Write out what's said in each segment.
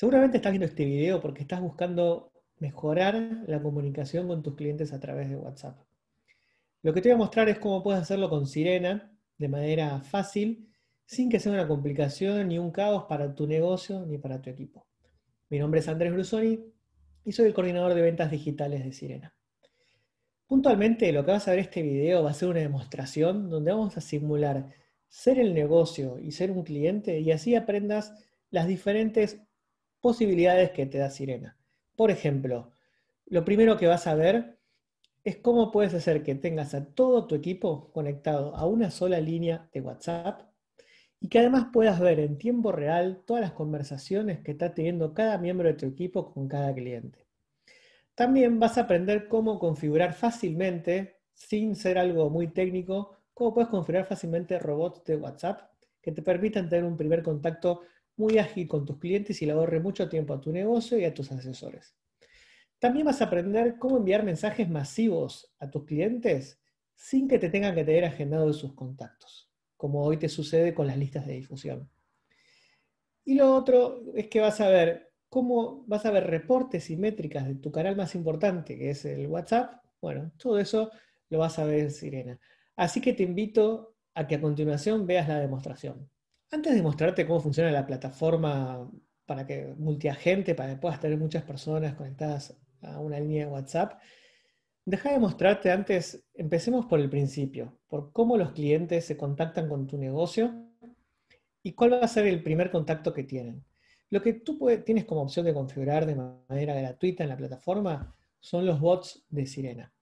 Seguramente estás viendo este video porque estás buscando mejorar la comunicación con tus clientes a través de WhatsApp. Lo que te voy a mostrar es cómo puedes hacerlo con Sirena de manera fácil, sin que sea una complicación ni un caos para tu negocio ni para tu equipo. Mi nombre es Andrés Brusoni y soy el coordinador de ventas digitales de Sirena. Puntualmente lo que vas a ver este video va a ser una demostración donde vamos a simular ser el negocio y ser un cliente y así aprendas las diferentes posibilidades que te da Sirena. Por ejemplo, lo primero que vas a ver es cómo puedes hacer que tengas a todo tu equipo conectado a una sola línea de WhatsApp y que además puedas ver en tiempo real todas las conversaciones que está teniendo cada miembro de tu equipo con cada cliente. También vas a aprender cómo configurar fácilmente, sin ser algo muy técnico, cómo puedes configurar fácilmente robots de WhatsApp que te permitan tener un primer contacto muy ágil con tus clientes y le ahorre mucho tiempo a tu negocio y a tus asesores. También vas a aprender cómo enviar mensajes masivos a tus clientes sin que te tengan que tener agendado de sus contactos, como hoy te sucede con las listas de difusión. Y lo otro es que vas a ver cómo vas a ver reportes y métricas de tu canal más importante, que es el WhatsApp. Bueno, todo eso lo vas a ver en Sirena. Así que te invito a que a continuación veas la demostración. Antes de mostrarte cómo funciona la plataforma para que multiagente, para que puedas tener muchas personas conectadas a una línea de WhatsApp, deja de mostrarte antes, empecemos por el principio, por cómo los clientes se contactan con tu negocio y cuál va a ser el primer contacto que tienen. Lo que tú tienes como opción de configurar de manera gratuita en la plataforma son los bots de Sirena.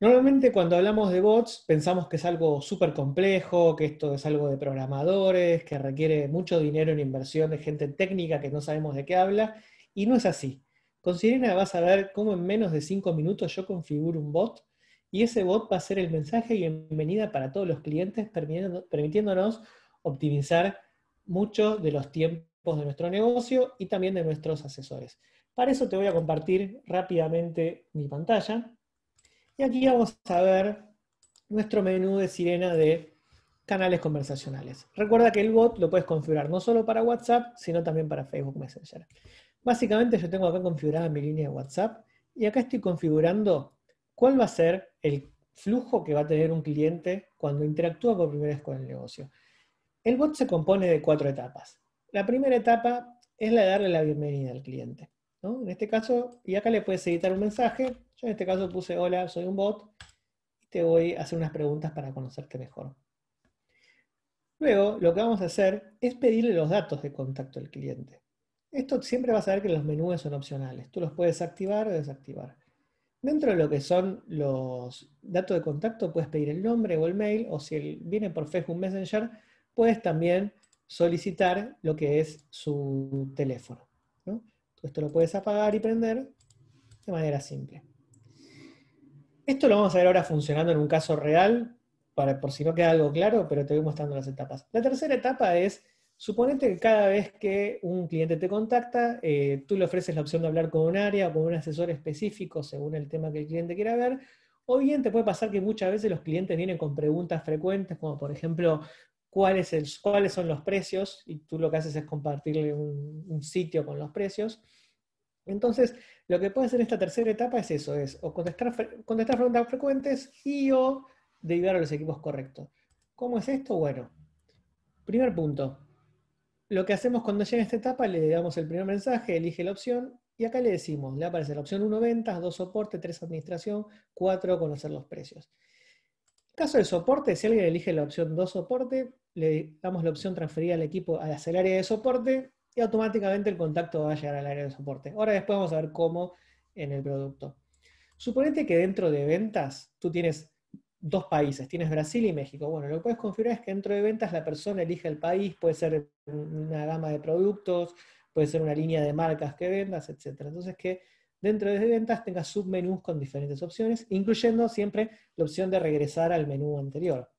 Normalmente cuando hablamos de bots pensamos que es algo súper complejo, que esto es algo de programadores, que requiere mucho dinero en inversión de gente técnica que no sabemos de qué habla, y no es así. Con Sirena vas a ver cómo en menos de 5 minutos yo configuro un bot y ese bot va a ser el mensaje y bienvenida para todos los clientes, permitiéndonos optimizar mucho de los tiempos de nuestro negocio y también de nuestros asesores. Para eso te voy a compartir rápidamente mi pantalla. Y aquí vamos a ver nuestro menú de sirena de canales conversacionales. Recuerda que el bot lo puedes configurar no solo para WhatsApp, sino también para Facebook Messenger. Básicamente yo tengo acá configurada mi línea de WhatsApp y acá estoy configurando cuál va a ser el flujo que va a tener un cliente cuando interactúa por primera vez con el negocio. El bot se compone de cuatro etapas. La primera etapa es la de darle la bienvenida al cliente. En este caso, y acá le puedes editar un mensaje. Yo en este caso puse, hola, soy un bot, y te voy a hacer unas preguntas para conocerte mejor. Luego, lo que vamos a hacer es pedirle los datos de contacto al cliente. Esto siempre vas a ver que los menús son opcionales. Tú los puedes activar o desactivar. Dentro de lo que son los datos de contacto, puedes pedir el nombre o el mail, o si viene por Facebook Messenger, puedes también solicitar lo que es su teléfono. Esto lo puedes apagar y prender de manera simple. Esto lo vamos a ver ahora funcionando en un caso real, para, por si no queda algo claro, pero te voy mostrando las etapas. La tercera etapa es, suponete que cada vez que un cliente te contacta, eh, tú le ofreces la opción de hablar con un área o con un asesor específico según el tema que el cliente quiera ver, o bien te puede pasar que muchas veces los clientes vienen con preguntas frecuentes, como por ejemplo, cuáles son los precios, y tú lo que haces es compartirle un, sitio con los precios. Entonces, lo que puedes hacer esta tercera etapa es eso, es o contestar, preguntas frecuentes y o derivar a los equipos correctos. ¿Cómo es esto? Bueno, primer punto. Lo que hacemos cuando llega esta etapa, le damos el primer mensaje, elige la opción, y acá le decimos, le aparece la opción 1 ventas, 2 soporte, 3 administración, 4 conocer los precios. En caso de soporte, si alguien elige la opción 2 soporte, le damos la opción transferir al equipo a hacer área de soporte y automáticamente el contacto va a llegar al área de soporte. Ahora después vamos a ver cómo en el producto. Suponete que dentro de ventas tú tienes dos países, tienes Brasil y México. Bueno, lo que puedes configurar es que dentro de ventas la persona elige el país, puede ser una gama de productos, puede ser una línea de marcas que vendas, etc. Entonces que dentro de ventas tengas submenús con diferentes opciones, incluyendo siempre la opción de regresar al menú anterior.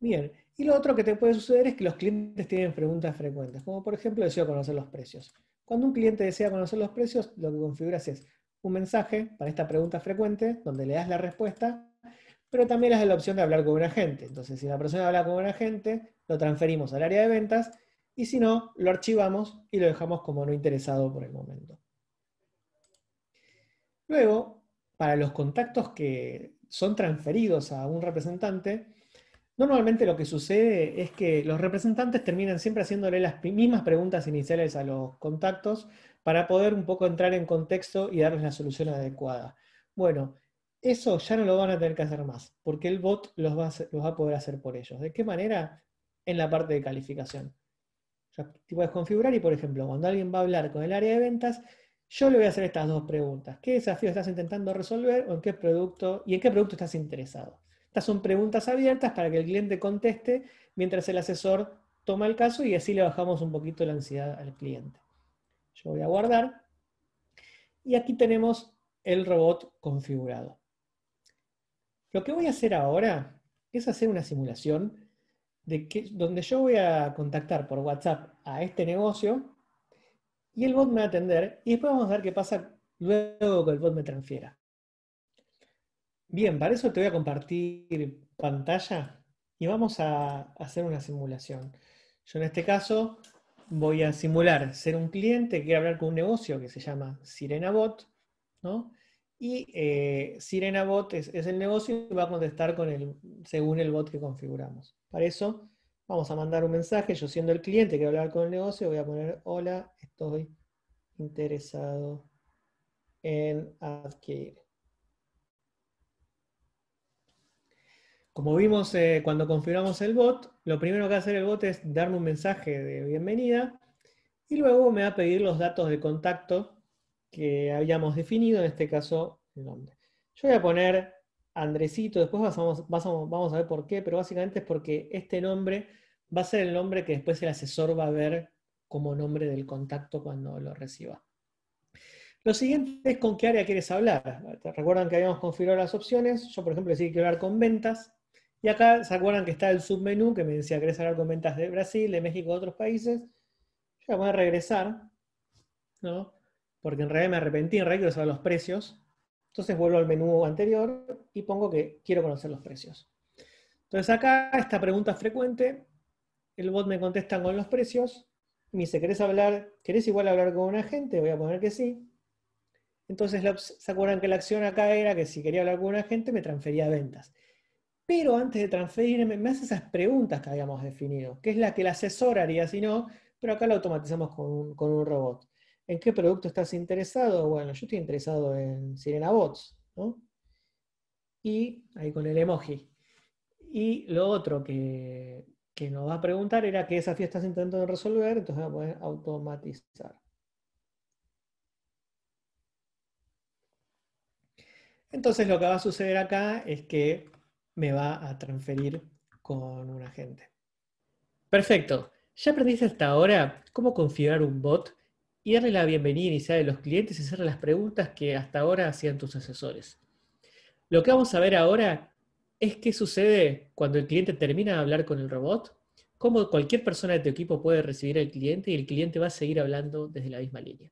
Bien, y lo otro que te puede suceder es que los clientes tienen preguntas frecuentes, como por ejemplo deseo conocer los precios. Cuando un cliente desea conocer los precios, lo que configuras es un mensaje para esta pregunta frecuente, donde le das la respuesta, pero también le la opción de hablar con un agente. Entonces, si la persona habla con un agente, lo transferimos al área de ventas y si no, lo archivamos y lo dejamos como no interesado por el momento. Luego, para los contactos que son transferidos a un representante, normalmente lo que sucede es que los representantes terminan siempre haciéndole las mismas preguntas iniciales a los contactos para poder un poco entrar en contexto y darles la solución adecuada. Bueno, eso ya no lo van a tener que hacer más, porque el bot los va a, poder hacer por ellos. ¿De qué manera? En la parte de calificación. Ya puedes configurar y, por ejemplo, cuando alguien va a hablar con el área de ventas, yo le voy a hacer estas dos preguntas. ¿Qué desafío estás intentando resolver o en qué producto, y en qué producto estás interesado? Estas son preguntas abiertas para que el cliente conteste mientras el asesor toma el caso y así le bajamos un poquito la ansiedad al cliente. Yo voy a guardar. Y aquí tenemos el robot configurado. Lo que voy a hacer ahora es hacer una simulación de que, donde yo voy a contactar por WhatsApp a este negocio y el bot me va a atender y después vamos a ver qué pasa luego que el bot me transfiera. Bien, para eso te voy a compartir pantalla y vamos a hacer una simulación. Yo en este caso voy a simular ser un cliente que quiere hablar con un negocio que se llama SirenaBot, ¿no? Y eh, SirenaBot es, el negocio y va a contestar con el, según el bot que configuramos. Para eso vamos a mandar un mensaje, yo siendo el cliente que quiero hablar con el negocio, voy a poner, hola, estoy interesado en adquirir. Como vimos eh, cuando configuramos el bot, lo primero que hace el bot es darme un mensaje de bienvenida y luego me va a pedir los datos de contacto que habíamos definido, en este caso el nombre. Yo voy a poner Andresito, después vamos, vamos, a ver por qué, pero básicamente es porque este nombre va a ser el nombre que después el asesor va a ver como nombre del contacto cuando lo reciba. Lo siguiente es con qué área quieres hablar. Recuerdan que habíamos configurado las opciones. Yo, por ejemplo, decidí quiero hablar con ventas. Y acá se acuerdan que está el submenú que me decía, ¿querés hablar con ventas de Brasil, de México, de otros países? Yo voy a regresar, ¿no? Porque en realidad me arrepentí, en realidad quiero saber los precios. Entonces vuelvo al menú anterior y pongo que quiero conocer los precios. Entonces acá, esta pregunta frecuente, el bot me contesta con los precios. Me dice, ¿querés hablar, querés igual hablar con un agente? Voy a poner que sí. Entonces, ¿se acuerdan que la acción acá era que si quería hablar con un agente me transfería a ventas? Pero antes de transferirme me hace esas preguntas que habíamos definido, que es la que el asesor haría si no, pero acá lo automatizamos con un, robot. ¿En qué producto estás interesado? Bueno, yo estoy interesado en Sirena Bots, ¿no? Y ahí con el emoji. Y lo otro que, que nos va a preguntar era qué desafío estás intentando resolver, entonces voy a poder automatizar. Entonces lo que va a suceder acá es que me va a transferir con un agente. Perfecto. Ya aprendiste hasta ahora cómo configurar un bot y darle la bienvenida inicial a los clientes y hacerle las preguntas que hasta ahora hacían tus asesores. Lo que vamos a ver ahora es qué sucede cuando el cliente termina de hablar con el robot, cómo cualquier persona de tu equipo puede recibir al cliente y el cliente va a seguir hablando desde la misma línea.